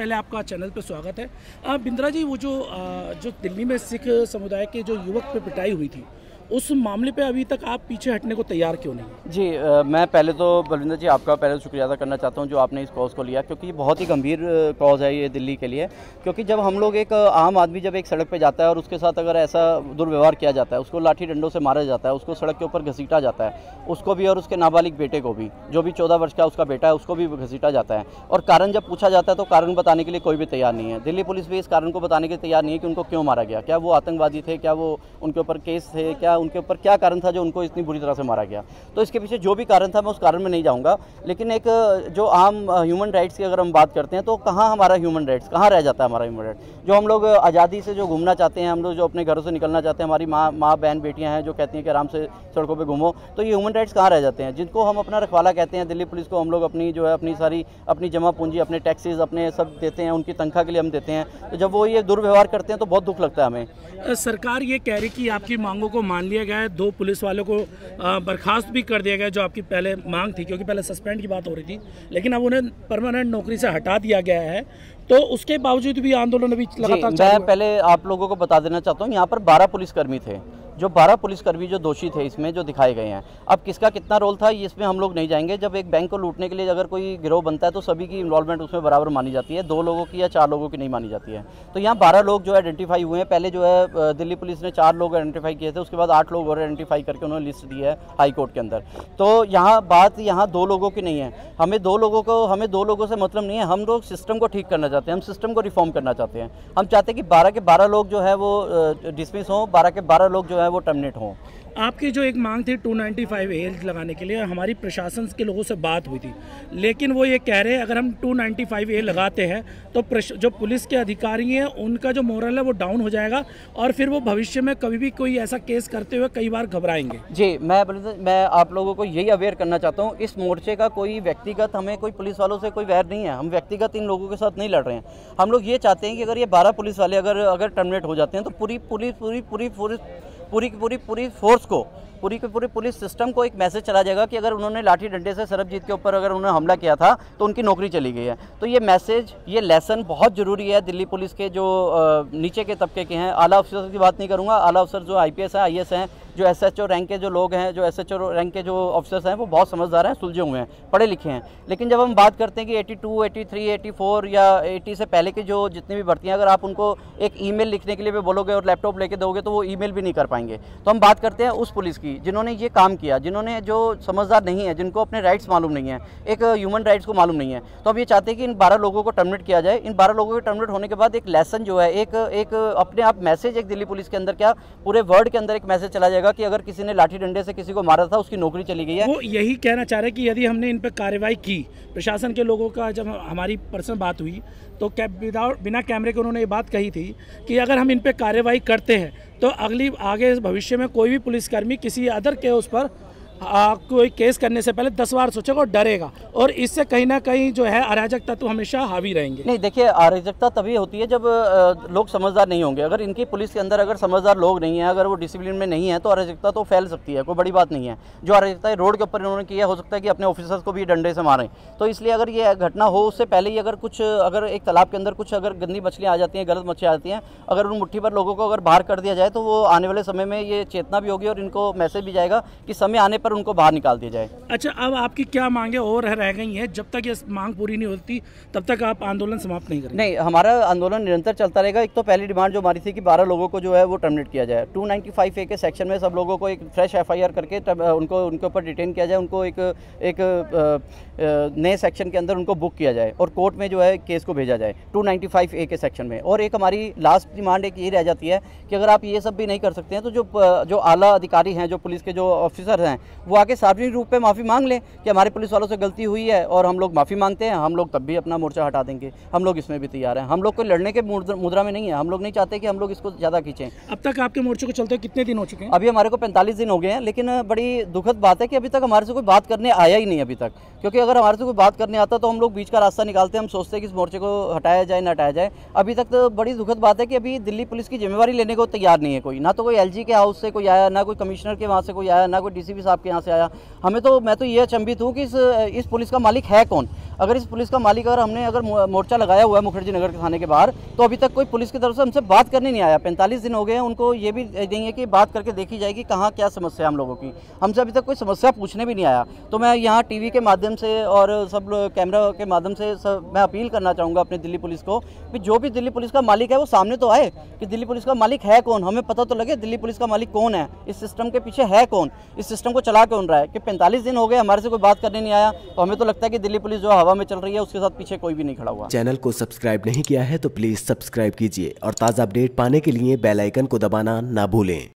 पहले आपका चैनल पर स्वागत है। बिंद्रा जी, वो जो जो दिल्ली में सिख समुदाय के जो युवक पर पिटाई हुई थी उस मामले पे अभी तक आप पीछे हटने को तैयार क्यों नहीं जी आ, मैं पहले तो बलविंदर जी आपका पहले तो शुक्रिया अदा करना चाहता हूँ जो आपने इस कॉज को लिया क्योंकि ये बहुत ही गंभीर कॉज है ये दिल्ली के लिए। क्योंकि जब हम लोग एक आम आदमी जब एक सड़क पे जाता है और उसके साथ अगर ऐसा दुर्व्यवहार किया जाता है उसको लाठी डंडों से मारा जाता है उसको सड़क के ऊपर घसीटा जाता है उसको भी और उसके नाबालिग बेटे को भी जो भी चौदह वर्ष का उसका बेटा है उसको भी घसीटा जाता है। और कारण जब पूछा जाता है तो कारण बताने के लिए कोई भी तैयार नहीं है। दिल्ली पुलिस भी इस कारण को बताने के लिए तैयार नहीं है कि उनको क्यों मारा गया? क्या वो आतंकवादी थे? क्या वो उनके ऊपर केस थे? क्या उनके ऊपर क्या कारण था जो उनको इतनी बुरी तरह से मारा गया? तो इसके पीछे जो भी कारण था मैं उस कारण में नहीं जाऊँगा। लेकिन एक, जो आम ह्यूमन राइट्स की अगर हम बात करते हैं तो कहाँ हमारा ह्यूमन राइट्स कहाँ रह जाता है हमारा ह्यूमन राइट्स जो हम लोग आज़ादी से जो घूमना चाहते हैं, हम लोग जो अपने घरों से निकलना चाहते हैं, हमारी माँ माँ, बहन, बेटियाँ हैं जो कहती हैं कि आराम से सड़कों पर घूमो तो ये ह्यूमन राइट्स कहाँ रह जाते हैं? जिनको हम अपना रखवाला कहते हैं, दिल्ली पुलिस को हम लोग अपनी जो है, अपनी सारी, अपनी जमा पूंजी, अपने टैक्सेज अपने सब देते हैं, उनकी तनख्वाह के लिए हम देते हैं। तो जब वो ये दुर्व्यवहार करते हैं तो बहुत दुख लगता है हमें। सरकार ये कह रही कि आपकी मांगों को मान लिया गया है। दो पुलिस वालों को बर्खास्त भी कर दिया गया जो आपकी पहले मांग थी क्योंकि पहले सस्पेंड की बात हो रही थी। लेकिन अब उन्हें परमानेंट नौकरी से हटा दिया गया है। तो उसके बावजूद भी आंदोलन अभी लगातार मैं पहले आप लोगों को बता देना चाहता हूँ यहाँ पर बारह पुलिसकर्मी थे। जो 12 पुलिसकर्मी जो दोषी थे इसमें जो दिखाए गए हैं, अब किसका कितना रोल था इसमें हम लोग नहीं जाएँगे। जब एक बैंक को लूटने के लिए अगर कोई गिरोह बनता है तो सभी की इन्वॉल्वमेंट उसमें बराबर मानी जाती है। दो लोगों की या चार लोगों की नहीं मानी जाती है। तो यहाँ बारह लोग जो आइडेंटिफाई हुए हैं। पहले जो है दिल्ली पुलिस ने चार लोग आइडेंटिफाई किए थे, उसके बाद आठ लोग और आइडेंटिफाई करके उन्होंने लिस्ट दी है हाईकोर्ट के अंदर। तो यहाँ बात यहाँ दो लोगों की नहीं है। हमें दो लोगों को, हमें दो लोगों से मतलब नहीं है। हम लोग सिस्टम को ठीक करना चाहते हैं, हम सिस्टम को रिफॉर्म करना चाहते हैं। हम चाहते हैं कि बारह के बारह लोग जो है वो डिसमिस हों, बारह के बारह लोग जो है वो टर्मिनेट हों। आपकी जो एक मांग थी 295 ए लगाने के लिए हमारी प्रशासन के लोगों से बात हुई थी। लेकिन वो ये कह रहे हैं अगर हम 295 ए लगाते हैं तो जो पुलिस के अधिकारी हैं उनका जो मोरल है वो डाउन हो जाएगा और फिर वो भविष्य में कभी भी कोई ऐसा केस करते हुए कई बार घबराएँगे। जी मैं मैं आप लोगों को यही अवेयर करना चाहता हूँ इस मोर्चे का कोई व्यक्तिगत हमें कोई पुलिस वालों से कोई वैर नहीं है। हम व्यक्तिगत इन लोगों के साथ नहीं लड़ रहे हैं। हम लोग ये चाहते हैं कि अगर ये बारह पुलिस वाले अगर अगर टर्मिनेट हो जाते हैं तो पूरी पुलिस पूरी पूरी पूरी पूरी की पूरी पूरी फोर्स को पूरी की पूरी पुलिस सिस्टम को एक मैसेज चला जाएगा कि अगर उन्होंने लाठी डंडे से सरबजीत के ऊपर अगर उन्होंने हमला किया था तो उनकी नौकरी चली गई है। तो ये मैसेज, ये लेसन बहुत ज़रूरी है दिल्ली पुलिस के जो नीचे के तबके के हैं। आला अफसर की बात नहीं करूँगा। आला अफसर जो आई पी एस हैं आई एस हैं, जो एस एच ओ रैंक के जो लोग हैं, जो एस एच ओ रैंक के जो ऑफिसर्स हैं, वो बहुत समझदार हैं, सुलझे हुए हैं, पढ़े लिखे हैं। लेकिन जब हम बात करते हैं कि eighty two, eighty three, eighty four या एटी से पहले की जो जितनी भी भर्तियाँ, अगर आप उनको एक ईमेल लिखने के लिए भी बोलोगे और लैपटॉप लेके दोगे तो वो ईमेल भी नहीं कर पाएँगे। तो हम बात करते हैं उस पुलिस की। जिन्होंने ये काम किया, जिन्होंने जो समझदार नहीं है, जिनको अपने राइट्स मालूम नहीं है, एक ह्यूमन राइट्स को मालूम नहीं है तो हम ये चाहते हैं कि इन बारह लोगों को टर्मिनेट किया जाए। इन बारह लोगों के टर्मिनेट होने के बाद एक लेसन जो है, एक एक अपने आप मैसेज एक दिल्ली पुलिस के अंदर क्या, पूरे वर्ल्ड के अंदर एक मैसेज चला जाएगा कि अगर किसी ने लाठी डंडे से किसी को मारा था, उसकी नौकरी चली गई है। वो यही कहना चाह रहे हैं कि यदि हमने इन पर कार्रवाई की, प्रशासन के लोगों का जब हमारी पर्सनल बात हुई तो विदाउट बिना कैमरे के उन्होंने ये बात कही थी कि अगर हम इन पर कार्रवाई करते हैं तो अगली, आगे भविष्य में कोई भी पुलिसकर्मी किसी अदर के उस पर कोई केस करने से पहले दस बार सोचेगा और डरेगा। और इससे कहीं ना कहीं जो है, अराजकता तो हमेशा हावी रहेंगे। नहीं, देखिए, अराजकता तभी होती है जब लोग समझदार नहीं होंगे। अगर इनकी पुलिस के अंदर अगर समझदार लोग नहीं है, अगर वो डिसिप्लिन में नहीं है तो अराजकता तो फैल सकती है, कोई बड़ी बात नहीं है। जो अराजकता रोड के ऊपर इन्होंने किया हो सकता है कि अपने ऑफिसर्स को भी डंडे से मारें। तो इसलिए अगर ये घटना हो, उससे पहले ही अगर कुछ, अगर एक तालाब के अंदर कुछ अगर गंदी मछलियाँ आ जाती हैं, गलत मछलियाँ आ जाती हैं, अगर उन मुठ्ठी पर लोगों को अगर बाहर कर दिया जाए तो वो आने वाले समय में ये चेतना भी होगी और इनको मैसेज भी जाएगा कि समय आने पर उनको बाहर बाहर निकाल दिया जाए। अच्छा अब आपकी क्या मांगे और रह गई हैं? जब तक ये मांग पूरी नहीं होती तब तक आप आंदोलन समाप्त नहीं करेंगे। नहीं हमारा आंदोलन निरंतर चलता रहेगा। एक तो पहली डिमांड जो हमारी थी कि बारह लोगों को जो है वो टर्मिनेट किया जाए। टू ए के सेक्शन में सब लोगों को एक फ्रेश एफ़ करके उनको उनके ऊपर डिटेन किया जाए। उनको एक एक नए सेक्शन के अंदर उनको बुक किया जाए और कोर्ट में जो है केस को भेजा जाए टू ए के सेक्शन में। और एक हमारी लास्ट डिमांड एक ये रह जाती है कि अगर आप ये सब भी नहीं कर सकते हैं तो जो जो आला अधिकारी हैं जो पुलिस के जो ऑफिसर हैं वो आके सार्वजनिक रूप पे माफ़ी मांग लें कि हमारे पुलिस वालों से गलती हुई है और हम लोग माफ़ी मांगते हैं हम लोग तब भी अपना मोर्चा हटा देंगे। हम लोग इसमें भी तैयार हैं। हम लोग कोई लड़ने के मुद्रा में नहीं है। हम लोग नहीं चाहते कि हम लोग इसको ज़्यादा खींचें। अब तक आपके मोर्चे को चलते कितने दिन हो चुके हैं? अभी हमारे को पैंतालीस दिन हो गए हैं लेकिन बड़ी दुखद बात है कि अभी तक हमारे से कोई बात करने आया ही नहीं अभी तक। क्योंकि अगर हमारे से कोई बात करने आता तो हम लोग बीच का रास्ता निकालते हम सोचते हैं कि इस मोर्चे को हटाया जाए ना हटाया जाए। अभी तक तो बड़ी दुखद बात है कि अभी दिल्ली पुलिस की जिम्मेवारी लेने को तैयार नहीं है कोई। ना तो कोई एलजी के हाउस से कोई आया ना कोई कमिश्नर के वहाँ से कोई आया ना कोई डीसीपी साहब के यहाँ से आया। हमें तो मैं तो ये अचंभित हूँ कि इस इस पुलिस का मालिक है कौन? अगर इस पुलिस का मालिक, अगर हमने अगर मोर्चा लगाया हुआ है मुखर्जी नगर के थाने के बाहर तो अभी तक कोई पुलिस की तरफ़ से हमसे बात करने नहीं आया। पैंतालीस दिन हो गए हैं, उनको ये भी देंगे कि बात करके देखी जाएगी कहाँ क्या समस्या है हम लोगों की। हमसे अभी तक कोई समस्या पूछने भी नहीं आया। तो मैं यहाँ टीवी के माध्यम से और सब कैमरा के माध्यम से मैं अपील करना चाहूँगा अपनी दिल्ली पुलिस को कि जो भी दिल्ली पुलिस का मालिक है वो सामने तो आए कि दिल्ली पुलिस का मालिक है कौन? हमें पता तो लगे दिल्ली पुलिस का मालिक कौन है? इस सिस्टम के पीछे है कौन? इस सिस्टम को चला कौन रहा है कि पैंतालीस दिन हो गए, हमारे से कोई बात करने नहीं आया तो हमें तो लगता है कि दिल्ली पुलिस जो हवा में चल रही है, उसके साथ पीछे कोई भी नहीं खड़ा हुआ। चैनल को सब्सक्राइब नहीं किया है तो प्लीज़ सब्सक्राइब कीजिए और ताज़ा अपडेट पाने के लिए बेलाइकन को दबाना ना भूलें।